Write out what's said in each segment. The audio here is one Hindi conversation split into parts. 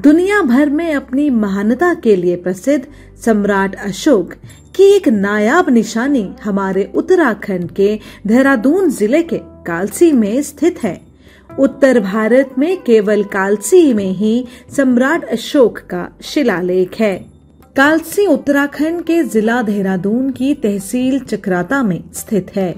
दुनिया भर में अपनी महानता के लिए प्रसिद्ध सम्राट अशोक की एक नायाब निशानी हमारे उत्तराखंड के देहरादून ज़िले के कालसी में स्थित है। उत्तर भारत में केवल कालसी में ही सम्राट अशोक का शिलालेख है। कालसी उत्तराखंड के जिला देहरादून की तहसील चक्राता में स्थित है।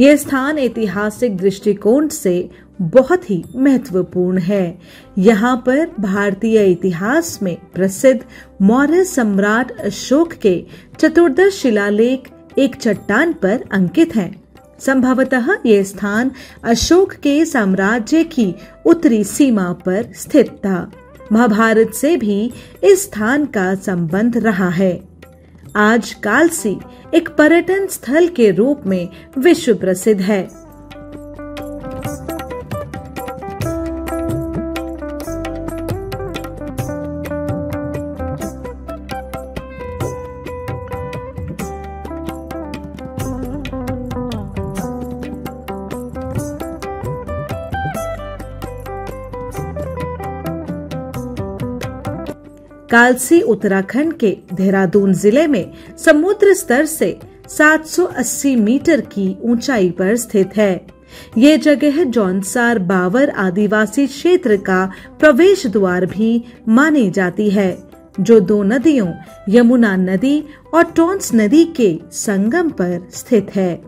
यह स्थान ऐतिहासिक दृष्टिकोण से बहुत ही महत्वपूर्ण है। यहाँ पर भारतीय इतिहास में प्रसिद्ध मौर्य सम्राट अशोक के चतुर्दश शिलालेख एक चट्टान पर अंकित हैं। संभवतः ये स्थान अशोक के साम्राज्य की उत्तरी सीमा पर स्थित था। महाभारत से भी इस स्थान का संबंध रहा है। आज कालसी एक पर्यटन स्थल के रूप में विश्व प्रसिद्ध है। कालसी उत्तराखंड के देहरादून ज़िले में समुद्र स्तर से 780 मीटर की ऊंचाई पर स्थित है। ये जगह जौनसार बावर आदिवासी क्षेत्र का प्रवेश द्वार भी मानी जाती है, जो दो नदियों, यमुना नदी और टोंस नदी के संगम पर स्थित है।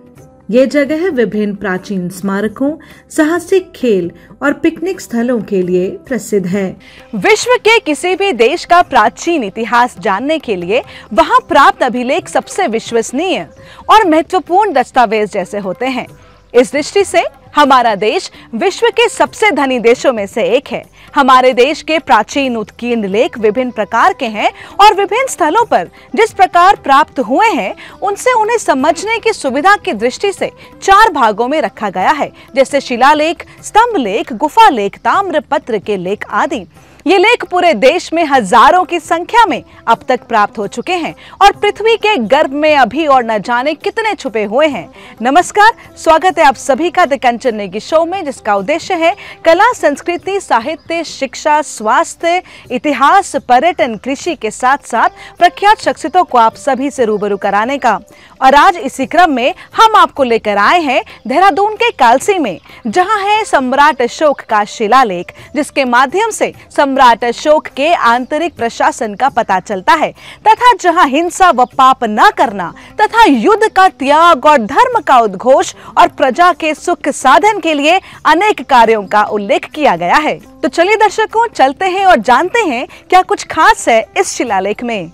ये जगह विभिन्न प्राचीन स्मारकों, साहसिक खेल और पिकनिक स्थलों के लिए प्रसिद्ध है। विश्व के किसी भी देश का प्राचीन इतिहास जानने के लिए वहाँ प्राप्त अभिलेख सबसे विश्वसनीय और महत्वपूर्ण दस्तावेज़ जैसे होते हैं। इस दृष्टि से हमारा देश विश्व के सबसे धनी देशों में से एक है। हमारे देश के प्राचीन उत्कीर्ण लेख विभिन्न प्रकार के हैं और विभिन्न स्थलों पर जिस प्रकार प्राप्त हुए हैं, उनसे उन्हें समझने की सुविधा की दृष्टि से चार भागों में रखा गया है, जैसे शिलालेख स्तंभ लेख गुफा लेख ताम्र पत्र के लेख आदि। ये लेख पूरे देश में हज़ारों की संख्या में अब तक प्राप्त हो चुके हैं और पृथ्वी के गर्भ में अभी और न जाने कितने छुपे हुए हैं। नमस्कार, स्वागत है आप सभी का द कंचन नेगी शो में, जिसका उद्देश्य है कला, संस्कृति, साहित्य, शिक्षा, स्वास्थ्य, इतिहास, पर्यटन, कृषि के साथ साथ प्रख्यात शख्सियतों को आप सभी से रूबरू कराने का। और आज इसी क्रम में हम आपको लेकर आए हैं देहरादून के कालसी में, जहाँ है सम्राट अशोक का शिलालेख, जिसके माध्यम से सम्राट अशोक के आंतरिक प्रशासन का पता चलता है, तथा जहाँ हिंसा व पाप न करना, तथा युद्ध का त्याग और धर्म का उद्घोष और प्रजा के सुख साधन के लिए अनेक कार्यों का उल्लेख किया गया है। तो चलिए दर्शकों, चलते हैं और जानते हैं क्या कुछ खास है इस शिलालेख में।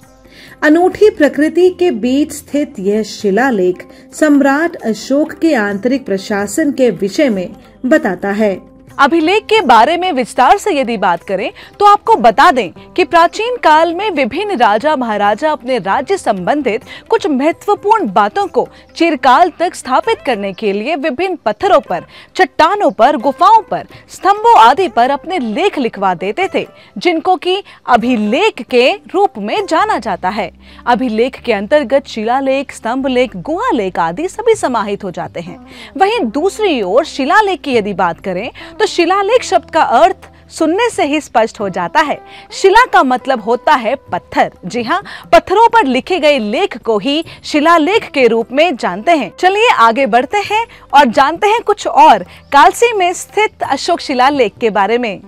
अनूठी प्रकृति के बीच स्थित यह शिलालेख सम्राट अशोक के आंतरिक प्रशासन के विषय में बताता है। अभिलेख के बारे में विस्तार से यदि बात करें तो आपको बता दें कि प्राचीन काल में विभिन्न राजा महाराजा अपने राज्य संबंधित कुछ महत्वपूर्ण बातों को चिरकाल तक स्थापित करने के लिए विभिन्न पत्थरों पर, चट्टानों पर, गुफाओं पर, स्तंभों आदि पर अपने लेख लिखवा देते थे, जिनको की अभिलेख के रूप में जाना जाता है। अभिलेख के अंतर्गत शिलालेख स्तंभ लेख गुहा लेख आदि सभी समाहित हो जाते हैं। वहीं दूसरी ओर शिलालेख की यदि बात करें तो शिलालेख शब्द का अर्थ सुनने से ही स्पष्ट हो जाता है। शिला का मतलब होता है पत्थर। जी हाँ पत्थरों पर लिखे गए लेख को ही शिलालेख के रूप में जानते हैं। चलिए आगे बढ़ते हैं और जानते हैं कुछ और कालसी में स्थित अशोक शिलालेख के बारे में।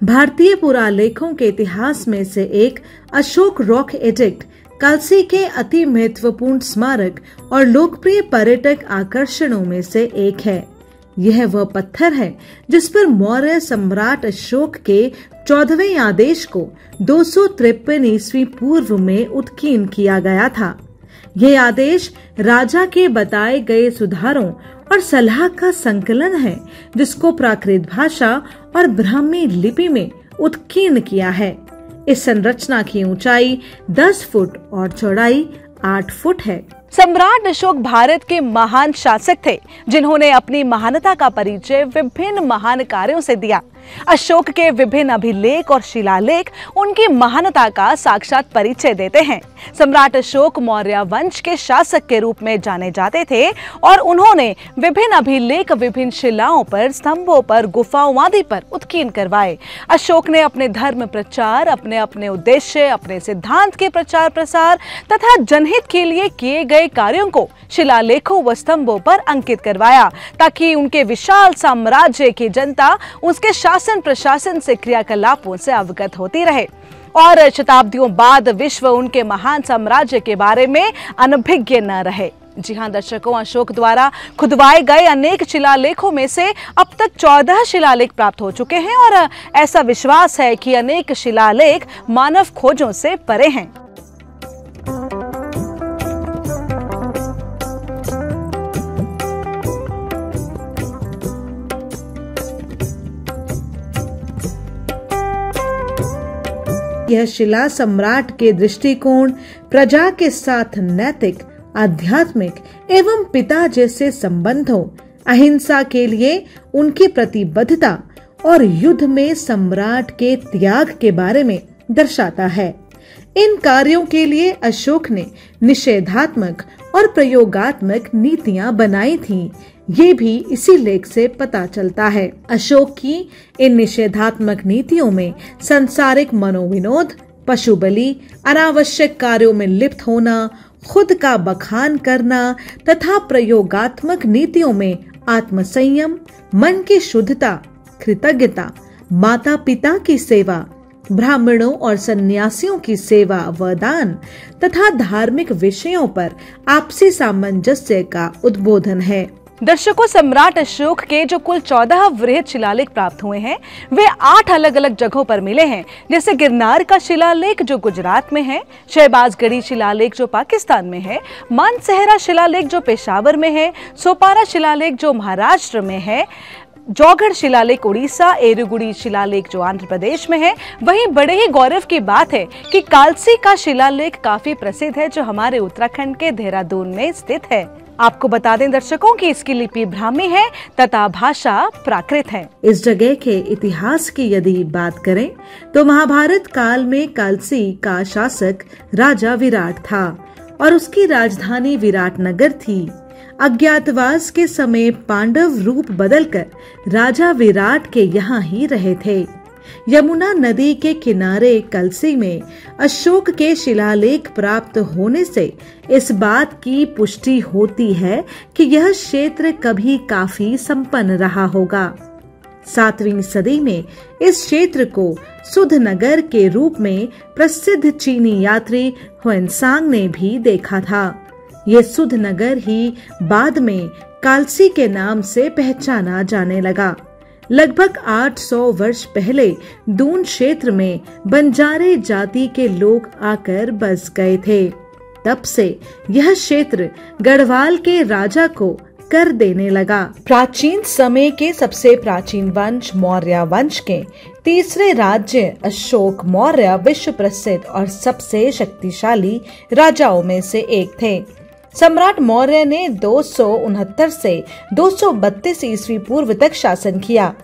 भारतीय पुरालेखों के इतिहास में से एक अशोक रॉक एडिक्ट, कालसी के अति महत्वपूर्ण स्मारक और लोकप्रिय पर्यटक आकर्षणों में से एक है। यह वह पत्थर है जिस पर मौर्य सम्राट अशोक के चौदहवें आदेश को दो सौ तिरपन ईस्वी पूर्व में उत्कीर्ण किया गया था। यह आदेश राजा के बताए गए सुधारों और सलाह का संकलन है, जिसको प्राकृत भाषा और ब्राह्मी लिपि में उत्कीर्ण किया है। इस संरचना की ऊंचाई 10 फुट और चौड़ाई 8 फुट है। सम्राट अशोक भारत के महान शासक थे, जिन्होंने अपनी महानता का परिचय विभिन्न महान कार्यों से दिया। अशोक के विभिन्न अभिलेख और शिलालेख उनकी महानता का साक्षात परिचय देते हैं। सम्राट अशोक मौर्य वंश के शासक के रूप में जाने जाते थे और उन्होंने विभिन्न अभिलेख, विभिन्न शिलाओं पर, स्तंभों पर, गुफाओं आदि पर उत्कीर्ण करवाए। अशोक ने अपने धर्म प्रचार, अपने अपने उद्देश्य, अपने सिद्धांत के प्रचार प्रसार तथा जनहित के लिए किए गए कार्यों को शिलालेखों व स्तंभों पर अंकित करवाया ताकि उनके विशाल साम्राज्य की जनता उसके शासन प्रशासन से क्रियाकलापों से अवगत होती रहे। और शताब्दियों बाद विश्व उनके महान साम्राज्य के बारे में अनभिज्ञ न रहे। जी हाँ दर्शकों, अशोक द्वारा खुदवाए गए अनेक शिलालेखों में से अब तक चौदह शिलालेख प्राप्त हो चुके हैं और ऐसा विश्वास है कि अनेक शिलालेख मानव खोजों से परे हैं। यह शिला सम्राट के दृष्टिकोण, प्रजा के साथ नैतिक, आध्यात्मिक एवं पिता जैसे संबंधों अहिंसा के लिए उनकी प्रतिबद्धता और युद्ध में सम्राट के त्याग के बारे में दर्शाता है इन कार्यों के लिए अशोक ने निषेधात्मक और प्रयोगात्मक नीतियाँ बनाई थीं। ये भी इसी लेख से पता चलता है। अशोक की इन निषेधात्मक नीतियों में संसारिक मनोविनोद पशु बलि अनावश्यक कार्यों में लिप्त होना, खुद का बखान करना तथा प्रयोगात्मक नीतियों में आत्मसंयम, मन की शुद्धता, कृतज्ञता माता पिता की सेवा, ब्राह्मणों और सन्यासियों की सेवा व दान तथा धार्मिक विषयों पर आपसी सामंजस्य का उद्बोधन है। दर्शकों, सम्राट अशोक के जो कुल चौदह वृहद शिलालेख प्राप्त हुए हैं, वे आठ अलग अलग जगहों पर मिले हैं। जैसे गिरनार का शिलालेख, जो गुजरात में है, शहबाजगढ़ी शिलालेख, जो पाकिस्तान में है, मानसहरा शिलालेख, जो पेशावर में है, सोपारा शिलालेख, जो महाराष्ट्र में है जौगढ़ शिलालेख, उड़ीसा, एरुगुड़ी शिलालेख, जो आंध्र प्रदेश में है। वहीं बड़े ही गौरव की बात है कि कालसी का शिलालेख काफ़ी प्रसिद्ध है, जो हमारे उत्तराखंड के देहरादून में स्थित है। आपको बता दें, दर्शकों, की इसकी लिपि ब्राह्मी है, तथा भाषा प्राकृत है। इस जगह के इतिहास की यदि बात करें तो महाभारत काल में कालसी का शासक राजा विराट था, और उसकी राजधानी विराट नगर थी। अज्ञातवास के समय पांडव रूप बदलकर राजा विराट के यहाँ ही रहे थे। यमुना नदी के किनारे कलसी में अशोक के शिलालेख प्राप्त होने से इस बात की पुष्टि होती है कि यह क्षेत्र कभी काफ़ी संपन्न रहा होगा। सातवीं सदी में इस क्षेत्र को सुध नगर के रूप में प्रसिद्ध चीनी यात्री हुएनसांग ने भी देखा था। ये सुध नगर ही बाद में कालसी के नाम से पहचाना जाने लगा। लगभग 800 वर्ष पहले दून क्षेत्र में बंजारे जाति के लोग आकर बस गए थे। तब से यह क्षेत्र गढ़वाल के राजा को कर देने लगा। प्राचीन समय के सबसे प्राचीन वंश मौर्य वंश के तीसरे राज्य अशोक मौर्य विश्व प्रसिद्ध और सबसे शक्तिशाली राजाओं में से एक थे। सम्राट मौर्य ने दो सौ उनहत्तर से दो ईस्वी पूर्व तक शासन किया।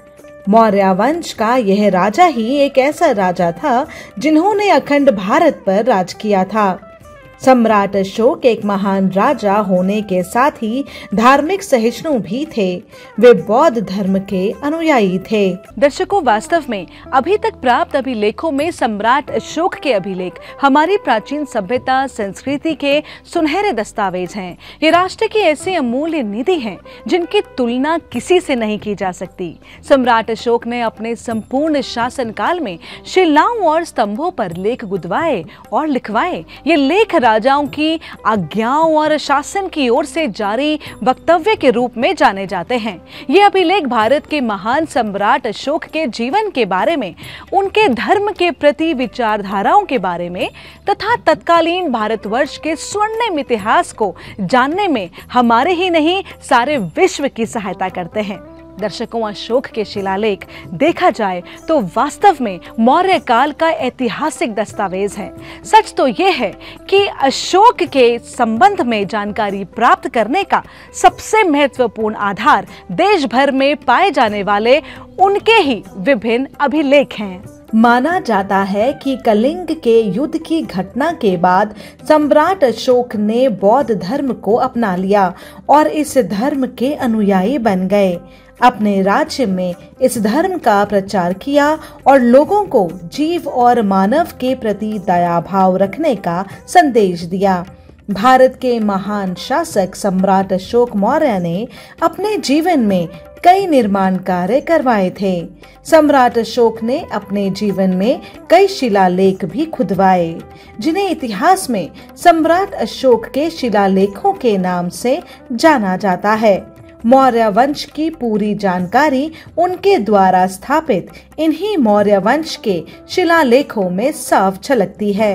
मौर्य वंश का यह राजा ही एक ऐसा राजा था जिन्होंने अखंड भारत पर राज किया था। सम्राट अशोक एक महान राजा होने के साथ ही धार्मिक सहिष्णु भी थे। वे बौद्ध धर्म के अनुयायी थे। दर्शकों, वास्तव में अभी तक प्राप्त अभिलेखों में सम्राट अशोक के अभिलेख हमारी प्राचीन सभ्यता, संस्कृति के सुनहरे दस्तावेज़ हैं। ये राष्ट्र की ऐसी अमूल्य निधि हैं, जिनकी तुलना किसी से नहीं की जा सकती। सम्राट अशोक ने अपने संपूर्ण शासन काल में शिलाओं और स्तंभों पर लेख गुदवाए और लिखवाए। ये लेख राजाओं की आज्ञाओं और शासन की ओर से जारी वक्तव्य के रूप में जाने जाते हैं। ये अभिलेख भारत के महान सम्राट अशोक के जीवन के बारे में, उनके धर्म के प्रति विचारधाराओं के बारे में, तथा तत्कालीन भारतवर्ष के स्वर्णिम इतिहास को जानने में हमारे ही नहीं, सारे विश्व की सहायता करते हैं। दर्शकों अशोक के शिलालेख देखा जाए तो वास्तव में मौर्य काल का ऐतिहासिक दस्तावेज़ है। सच तो यह है कि अशोक के संबंध में जानकारी प्राप्त करने का सबसे महत्वपूर्ण आधार देश भर में पाए जाने वाले उनके ही विभिन्न अभिलेख हैं। माना जाता है कि कलिंग के युद्ध की घटना के बाद सम्राट अशोक ने बौद्ध धर्म को अपना लिया और इस धर्म के अनुयायी बन गए। अपने राज्य में इस धर्म का प्रचार किया और लोगों को जीव और मानव के प्रति दया भाव रखने का संदेश दिया। भारत के महान शासक सम्राट अशोक मौर्य ने अपने जीवन में कई निर्माण कार्य करवाए थे। सम्राट अशोक ने अपने जीवन में कई शिलालेख भी खुदवाए, जिन्हें इतिहास में सम्राट अशोक के शिलालेखों के नाम से जाना जाता है। मौर्य वंश की पूरी जानकारी उनके द्वारा स्थापित। इन्हीं मौर्य वंश के शिलालेखों में साफ़ झलकती है।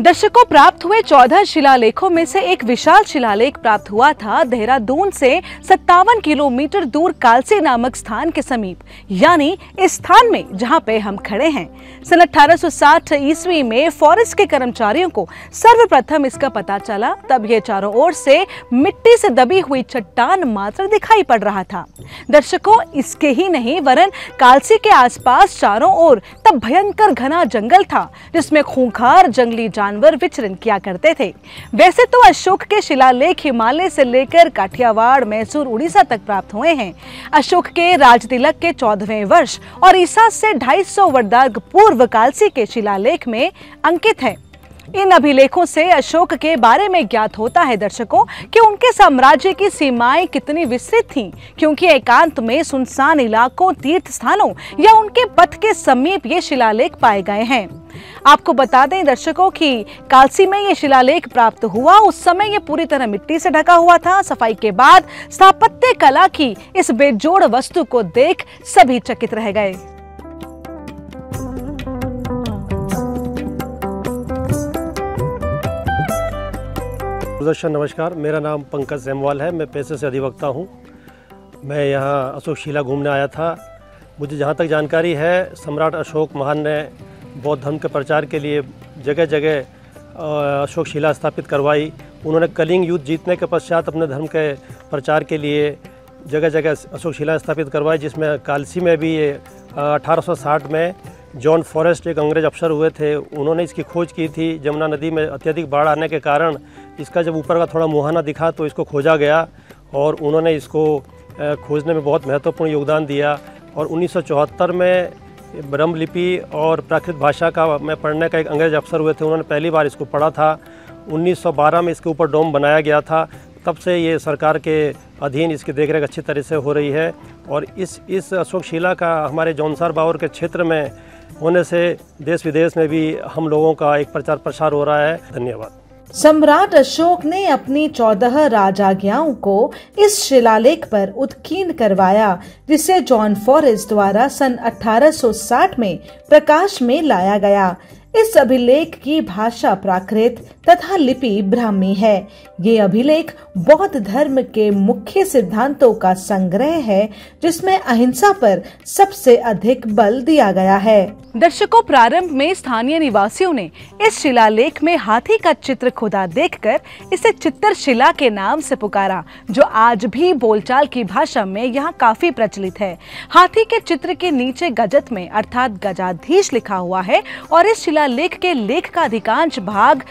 दर्शकों, प्राप्त हुए चौदह शिलालेखों में से एक विशाल शिलालेख प्राप्त हुआ था देहरादून से सत्तावन किलोमीटर दूर कालसी नामक स्थान के समीप, यानी इस स्थान में जहाँ पे हम खड़े हैं। सन 1860 ईस्वी में फॉरेस्ट के कर्मचारियों को सर्वप्रथम इसका पता चला, तब ये चारों ओर से मिट्टी से दबी हुई चट्टान मात्र दिखाई पड़ रहा था। दर्शकों, इसके ही नहीं, वरन कालसी के आसपास चारों ओर तब भयंकर घना जंगल था, जिसमें खूंखार जंगली विचरण किया करते थे। वैसे तो अशोक के शिलालेख हिमालय से लेकर काठियावाड़, मैसूर, उड़ीसा तक प्राप्त हुए हैं। अशोक के राज तिलक के चौदहवें वर्ष और ईसा से 250 वर्दार्ग पूर्व कालसी के शिलालेख में अंकित है। इन अभिलेखों से अशोक के बारे में ज्ञात होता है दर्शकों कि उनके साम्राज्य की सीमाएँ कितनी विस्तृत थीं, क्योंकि एकांत में सुनसान इलाकों तीर्थ स्थानों या उनके पथ के समीप ये शिलालेख पाए गए हैं। आपको बता दें दर्शकों कि कालसी में ये शिलालेख प्राप्त हुआ उस समय ये पूरी तरह मिट्टी से ढका हुआ था। सफ़ाई के बाद स्थापत्य कला की इस बेजोड़ वस्तु को देख सभी चकित रह गए। सुदर्शन नमस्कार। मेरा नाम पंकज सेमवाल है। मैं पैसे से अधिवक्ता हूँ। मैं यहाँ अशोक शिला घूमने आया था। मुझे जहाँ तक जानकारी है, सम्राट अशोक महान ने बौद्ध धर्म के प्रचार के लिए जगह जगह अशोक शिला स्थापित करवाई। उन्होंने कलिंग युद्ध जीतने के पश्चात अपने धर्म के प्रचार के लिए जगह जगह अशोक शिला स्थापित करवाई, जिसमें कालसी में भी ये 1860 में जॉन फॉरेस्ट एक अंग्रेज़ अफसर हुए थे। उन्होंने इसकी खोज की थी। जमुना नदी में अत्यधिक बाढ़ आने के कारण इसका जब ऊपर का थोड़ा मुहाना दिखा तो इसको खोजा गया और उन्होंने इसको खोजने में बहुत महत्वपूर्ण योगदान दिया। और उन्नीस सौ चौहत्तर में ब्रह्म लिपि और प्राकृत भाषा का मैं पढ़ने का एक अंग्रेज़ अफसर हुए थे, उन्होंने पहली बार इसको पढ़ा था। 1912 में इसके ऊपर डोम बनाया गया था। तब से ये सरकार के अधीन इसकी देखरेख अच्छी तरह से हो रही है और इस इस अशोक शिला का हमारे जौनसार बावर के क्षेत्र में होने से देश विदेश में भी हम लोगों का एक प्रचार प्रसार हो रहा है। धन्यवाद। सम्राट अशोक ने अपनी चौदह राजाज्ञाओं को इस शिलालेख पर उत्कीर्ण करवाया, जिसे जॉन फॉरेस्ट द्वारा सन 1860 में प्रकाश में लाया गया। इस अभिलेख की भाषा प्राकृत तथा लिपि ब्राह्मी है। ये अभिलेख बौद्ध धर्म के मुख्य सिद्धांतों का संग्रह है, जिसमें अहिंसा पर सबसे अधिक बल दिया गया है। दर्शकों, प्रारंभ में स्थानीय निवासियों ने इस शिलालेख में हाथी का चित्र खुदा देखकर इसे चित्र शिला के नाम से पुकारा, जो आज भी बोलचाल की भाषा में यहाँ काफ़ी प्रचलित है। हाथी के चित्र के नीचे गजत में अर्थात गजाधीश लिखा हुआ है, और इस शिलालेख के लेख का अधिकांश भाग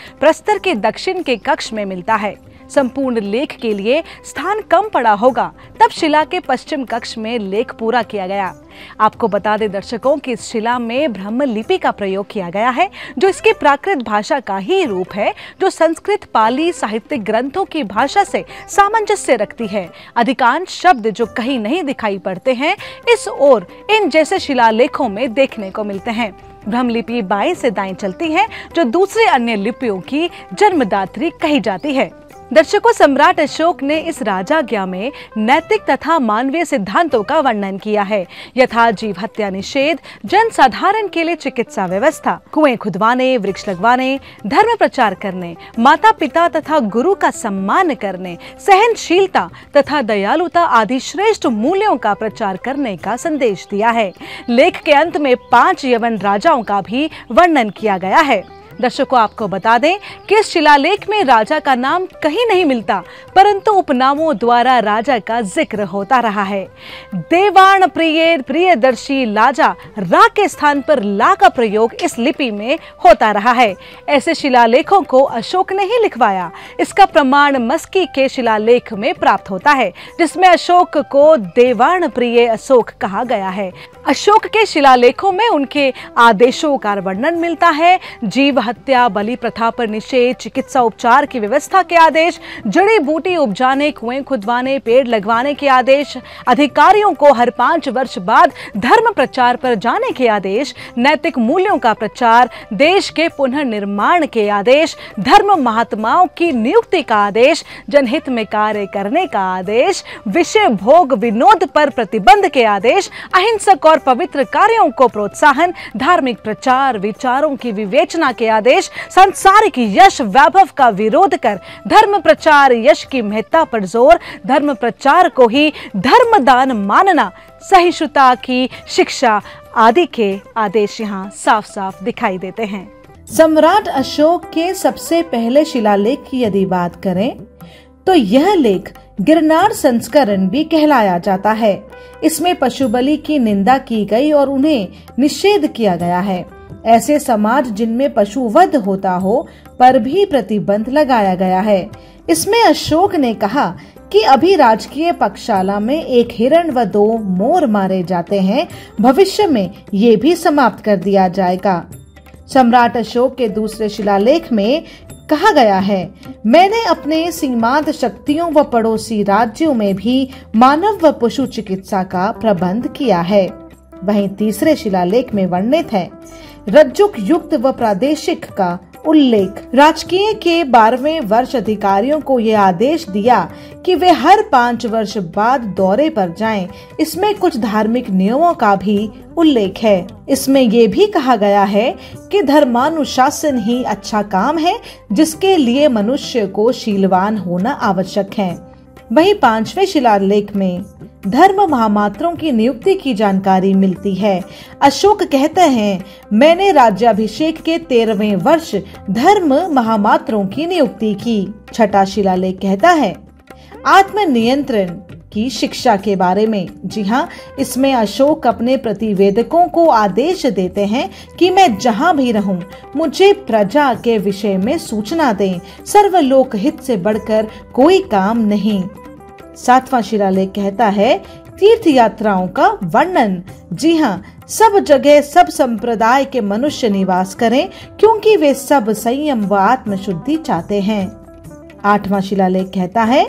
प्रस्तर के दक्षिण के कक्ष में मिलता है। संपूर्ण लेख के लिए स्थान कम पड़ा होगा, तब शिला के पश्चिम कक्ष में लेख पूरा किया गया। आपको बता दें दर्शकों कि इस शिला में ब्रह्म लिपि का प्रयोग किया गया है, जो इसकी प्राकृत भाषा का ही रूप है, जो संस्कृत पाली साहित्यिक ग्रंथों की भाषा से सामंजस्य रखती है। अधिकांश शब्द जो कहीं नहीं दिखाई पड़ते हैं, इस ओर इन जैसे शिलालेखों में देखने को मिलते हैं। ब्रह्मलिपि बाएँ से दाएँ चलती है, जो दूसरे अन्य लिपियों की जन्मदात्री कही जाती है। दर्शकों, सम्राट अशोक ने इस राजाज्ञा में नैतिक तथा मानवीय सिद्धांतों का वर्णन किया है। यथा जीव हत्या निषेध जन साधारण के लिए चिकित्सा व्यवस्था, कुएँ खुदवाने, वृक्ष लगवाने, धर्म प्रचार करने माता पिता तथा गुरु का सम्मान करने, सहनशीलता तथा दयालुता आदि श्रेष्ठ मूल्यों का प्रचार करने का संदेश दिया है। लेख के अंत में पाँच यवन राजाओं का भी वर्णन किया गया है। दर्शकों, आपको बता दें कि इस शिलालेख में राजा का नाम कहीं नहीं मिलता, परंतु उपनामों द्वारा राजा का ज़िक्र होता रहा है। देवान प्रिय, प्रियदर्शी लाजा रा के स्थान पर ला का प्रयोग इस लिपि में होता रहा है। ऐसे शिलालेखों को अशोक ने ही लिखवाया। इसका प्रमाण मस्की के शिलालेख में प्राप्त होता है, जिसमें अशोक को देवान प्रिय अशोक कहा गया है। अशोक के शिलालेखों में उनके आदेशों का वर्णन मिलता है। जीव हत्या, बलि प्रथा पर निषेध, चिकित्सा उपचार की व्यवस्था के आदेश, जड़ी बूटी उपजाने, कुएँ खुदवाने, पेड़ लगवाने के आदेश, अधिकारियों को हर पाँच वर्ष बाद धर्म प्रचार पर जाने के आदेश, नैतिक मूल्यों का प्रचार, देश के पुनर्निर्माण के आदेश, धर्म महात्माओं की नियुक्ति का आदेश, जनहित में कार्य करने का आदेश, विषय भोग विनोद पर प्रतिबंध के आदेश, अहिंसक और पवित्र कार्यों को प्रोत्साहन, धार्मिक प्रचार, विचारों की विवेचना के आदेश सांसारिक यश वैभव का विरोध कर धर्म प्रचार, यश की महत्ता पर ज़ोर, धर्म प्रचार को ही धर्म दान मानना, सहिष्णुता की शिक्षा आदि के आदेश यहाँ साफ़ साफ़ दिखाई देते हैं। सम्राट अशोक के सबसे पहले शिलालेख की यदि बात करें तो यह लेख गिरनार संस्करण भी कहलाया जाता है। इसमें पशु बलि की निंदा की गई और उन्हें निषेध किया गया है। ऐसे समाज जिनमें पशु वध होता हो, पर भी प्रतिबंध लगाया गया है। इसमें अशोक ने कहा कि अभी राजकीय पक्षशाला में एक हिरण व दो मोर मारे जाते हैं, भविष्य में ये भी समाप्त कर दिया जाएगा। सम्राट अशोक के दूसरे शिलालेख में कहा गया है। मैंने अपने सीमांत शक्तियों व पड़ोसी राज्यों में भी मानव व पशु चिकित्सा का प्रबंध किया है। वहीं तीसरे शिलालेख में वर्णित है, रज्जुक युक्त व प्रादेशिक का उल्लेख। राजकीय के बारहवें वर्ष अधिकारियों को यह आदेश दिया कि वे हर पाँच वर्ष बाद दौरे पर जाएँ। इसमें कुछ धार्मिक नियमों का भी उल्लेख है। इसमें ये भी कहा गया है कि धर्मानुशासन ही अच्छा काम है, जिसके लिए मनुष्य को शीलवान होना आवश्यक है। वही पाँचवें शिलालेख में धर्म महामात्रों की नियुक्ति की जानकारी मिलती है। अशोक कहते हैं, मैंने राज्याभिषेक के तेरहवें वर्ष धर्म महामात्रों की नियुक्ति की। छठा शिलालेख कहता है आत्म नियंत्रण की शिक्षा के बारे में। जी हाँ इसमें अशोक अपने प्रतिवेदकों को आदेश देते हैं कि मैं जहाँ भी रहूँ, मुझे प्रजा के विषय में सूचना दें। सर्वलोक हित से बढ़कर कोई काम नहीं। सातवां शिलालेख कहता है तीर्थ यात्राओं का वर्णन। जी हाँ सब जगह सब संप्रदाय के मनुष्य निवास करें, क्योंकि वे सब संयम व आत्म शुद्धि चाहते हैं। आठवां शिलालेख कहता है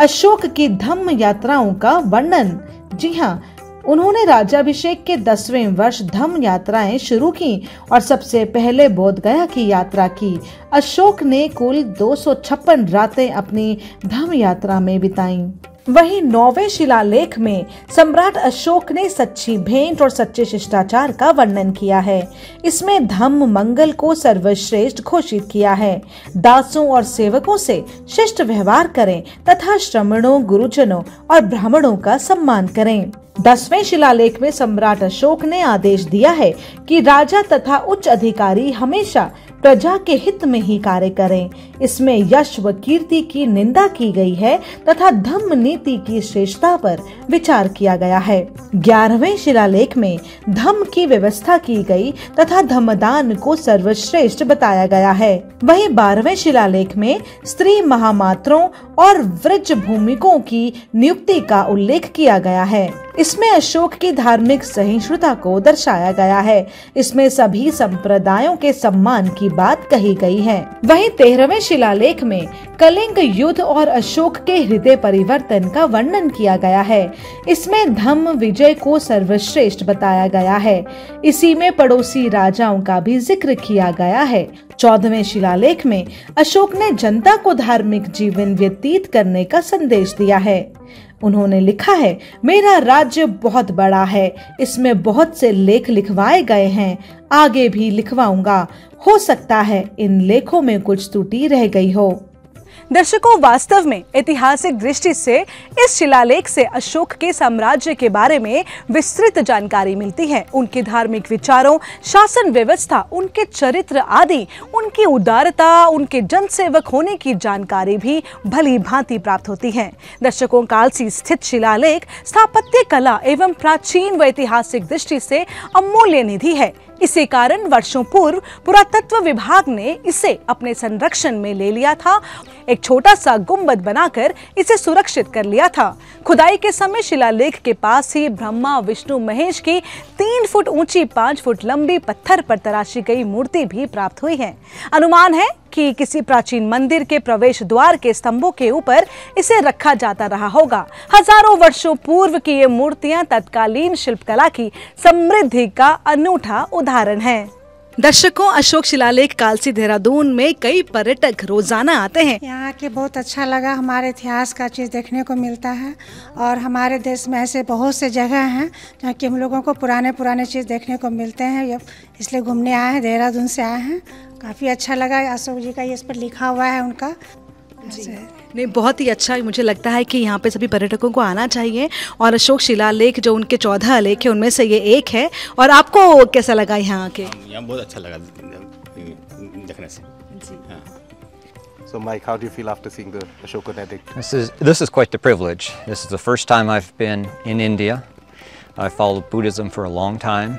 अशोक की धम्म यात्राओं का वर्णन। जी हाँ उन्होंने राजाभिषेक के दसवें वर्ष धम्म यात्राएँ शुरू की और सबसे पहले बोधगया की यात्रा की। अशोक ने कुल दो सौ छप्पन रातें अपनी धम्म यात्रा में बिताई। वहीं नौवे शिलालेख में सम्राट अशोक ने सच्ची भेंट और सच्चे शिष्टाचार का वर्णन किया है। इसमें धम्म मंगल को सर्वश्रेष्ठ घोषित किया है। दासों और सेवकों से शिष्ट व्यवहार करें तथा श्रमणों, गुरुजनों और ब्राह्मणों का सम्मान करें। दसवें शिलालेख में सम्राट अशोक ने आदेश दिया है कि राजा तथा उच्च अधिकारी हमेशा प्रजा के हित में ही कार्य करें। इसमें यश व कीर्ति की निंदा की गई है तथा धम्म नीति की श्रेष्ठता पर विचार किया गया है। ग्यारहवें शिलालेख में धम्म की व्यवस्था की गई तथा धम्मदान को सर्वश्रेष्ठ बताया गया है। वहीं बारहवें शिलालेख में स्त्री महामात्रों और वृक्ष भूमिकों की नियुक्ति का उल्लेख किया गया है। इसमें अशोक की धार्मिक सहिष्णुता को दर्शाया गया है। इसमें सभी संप्रदायों के सम्मान की बात कही गई है। वहीं तेरहवें शिलालेख में कलिंग युद्ध और अशोक के हृदय परिवर्तन का वर्णन किया गया है। इसमें धम्म विजय को सर्वश्रेष्ठ बताया गया है। इसी में पड़ोसी राजाओं का भी ज़िक्र किया गया है। चौदहवें शिलालेख में अशोक ने जनता को धार्मिक जीवन व्यतीत करने का संदेश दिया है। उन्होंने लिखा है, मेरा राज्य बहुत बड़ा है, इसमें बहुत से लेख लिखवाए गए हैं, आगे भी लिखवाऊँगा। हो सकता है इन लेखों में कुछ त्रुटि रह गई हो। दर्शकों, वास्तव में ऐतिहासिक दृष्टि से इस शिलालेख से अशोक के साम्राज्य के बारे में विस्तृत जानकारी मिलती है। उनके धार्मिक विचारों, शासन व्यवस्था, उनके चरित्र आदि, उनकी उदारता, उनके जनसेवक होने की जानकारी भी भली भांति प्राप्त होती है। दर्शकों, कालसी स्थित शिलालेख, स्थापत्य कला एवं प्राचीन व ऐतिहासिक दृष्टि से अमूल्य निधि है। इसी कारण वर्षों पूर्व पुरातत्व विभाग ने इसे अपने संरक्षण में ले लिया था। एक छोटा सा गुंबद बनाकर इसे सुरक्षित कर लिया था। खुदाई के समय शिलालेख के पास ही ब्रह्मा, विष्णु, महेश की तीन फुट ऊँची, पाँच फुट लंबी पत्थर पर तराशी गई मूर्ति भी प्राप्त हुई है। अनुमान है कि किसी प्राचीन मंदिर के प्रवेश द्वार के स्तंभों के ऊपर इसे रखा जाता रहा होगा। हज़ारों वर्षों पूर्व की ये मूर्तियाँ तत्कालीन शिल्पकला की समृद्धि का अनूठा उदाहरण है। दर्शकों अशोक शिलालेख कालसी देहरादून में कई पर्यटक रोज़ाना आते हैं। यहाँ के बहुत अच्छा लगा हमारे इतिहास का चीज़ देखने को मिलता है और हमारे देश में ऐसे बहुत से जगह हैं जहाँ कि हम लोगों को पुराने पुराने चीज़ देखने को मिलते हैं। इसलिए घूमने आए हैं देहरादून से आए हैं काफ़ी अच्छा लगा अशोक जी का ये इस पर लिखा हुआ है उनका नहीं बहुत ही अच्छा मुझे लगता है कि यहाँ पे सभी पर्यटकों को आना चाहिए और अशोक शिलालेख जो उनके चौदह लेख है उनमें से ये एक है और आपको कैसा लगा यहाँ के यहाँ बहुत अच्छा लगा देखने से हाँ। So Mike, how do you feel after seeing the Ashokan edict? This is, this is quite the privilege. This is the first time I've been in India. I followed Buddhism for a long time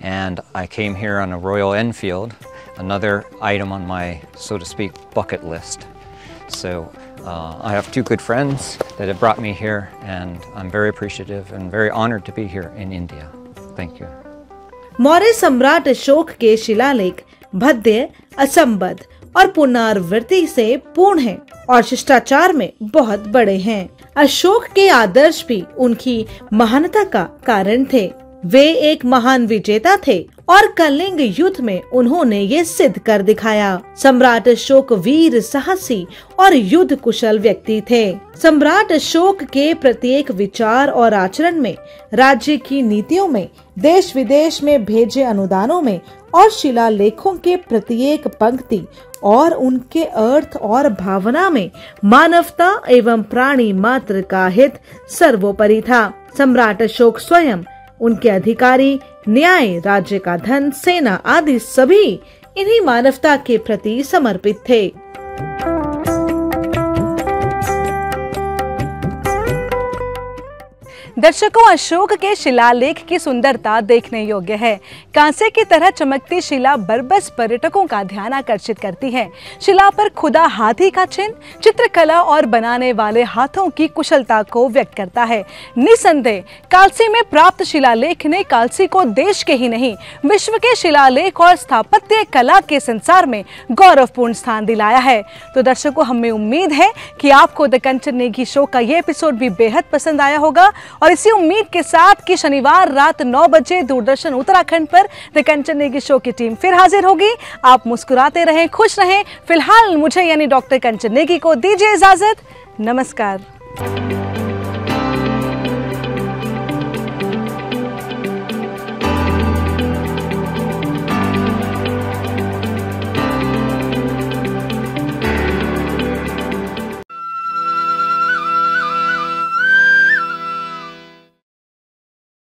and I came here on a Royal Enfield, another item on my, so to speak, bucket list. So uh, I have two good friends that have brought me here and I'm very appreciative and very honored to be here in India. Thank you. Maurya सम्राट अशोक के शिलालेख भद्य असंबद्ध और पुनरावृत्ति से पूर्ण है और शिष्टाचार में बहुत बड़े हैं अशोक के आदर्श भी उनकी महानता का कारण थे वे एक महान विजेता थे और कलिंग युद्ध में उन्होंने ये सिद्ध कर दिखाया। सम्राट अशोक वीर साहसी और युद्ध कुशल व्यक्ति थे। सम्राट अशोक के प्रत्येक विचार और आचरण में, राज्य की नीतियों में देश विदेश में भेजे अनुदानों में और शिलालेखों के प्रत्येक पंक्ति और उनके अर्थ और भावना में मानवता एवं प्राणी मात्र का हित सर्वोपरि था। सम्राट अशोक स्वयं उनके अधिकारी न्याय राज्य का धन सेना आदि सभी इन्हीं मानवता के प्रति समर्पित थे। दर्शकों, अशोक के शिलालेख की सुंदरता देखने योग्य है। कांसे की तरह चमकती शिला बरबस पर्यटकों का ध्यान आकर्षित करती है। शिला पर खुदा हाथी का चिन्ह, चित्रकला और बनाने वाले हाथों की कुशलता को व्यक्त करता है। निसंदेह कालसी में प्राप्त शिलालेख ने कालसी को देश के ही नहीं, विश्व के शिलालेख और स्थापत्य कला के संसार में गौरवपूर्ण स्थान दिलाया है। तो दर्शकों, हमें उम्मीद है कि आपको द कंचन नेगी शो का ये एपिसोड भी बेहद पसंद आया होगा और इसी उम्मीद के साथ कि शनिवार रात नौ बजे दूरदर्शन उत्तराखंड पर द नेगी शो की टीम फिर हाजिर होगी। आप मुस्कुराते रहें, खुश रहें। फ़िलहाल मुझे यानी डॉक्टर कंचन नेगी को दीजिए इजाज़त। नमस्कार।